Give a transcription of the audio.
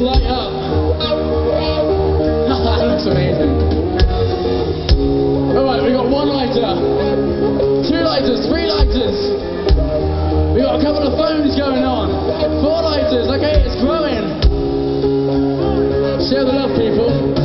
light up. That looks amazing. Alright, we got one lighter, two lighters, three lighters. We got a couple of phones going on. Four lighters, okay, it's growing. Share the love, people.